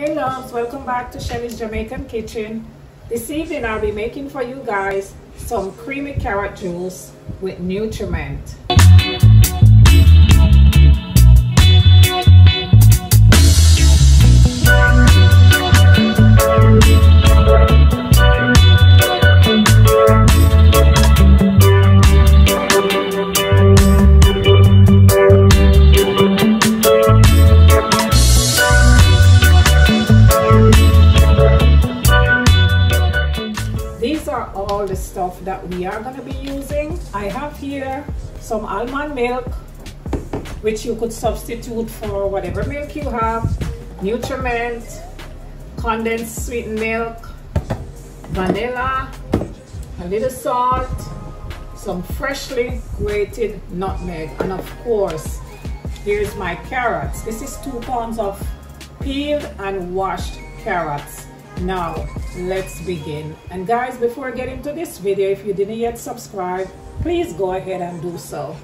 Hey loves, welcome back to Shelly's Jamaican Kitchen. This evening I'll be making for you guys some creamy carrot juice with Nutrament. All the stuff that we are going to be using. I have here some almond milk, which you could substitute for whatever milk you have, Nutrament, condensed sweetened milk, vanilla, a little salt, some freshly grated nutmeg, and of course, here's my carrots. This is two pounds of peeled and washed carrots now let's begin. And guys before getting to this video if you didn't yet subscribe please go ahead and do so.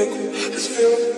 physical, it's feeling.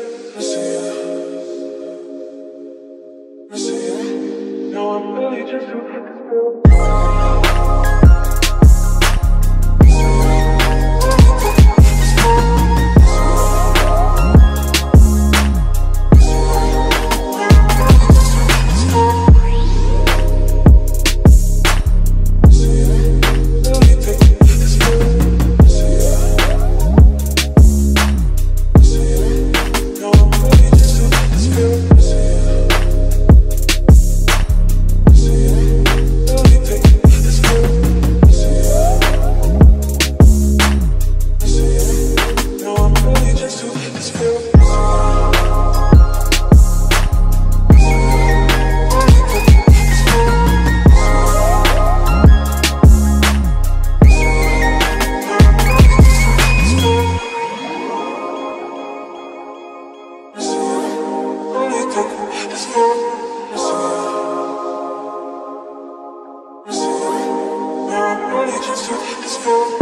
peaceful.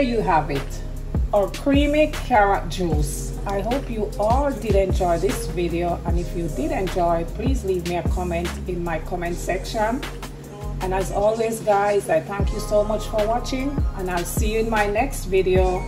you have it. Our creamy carrot juice. I hope you all did enjoy this video and if you did enjoy please leave me a comment in my comment section. And as always guys i thank you so much for watching and i'll see you in my next video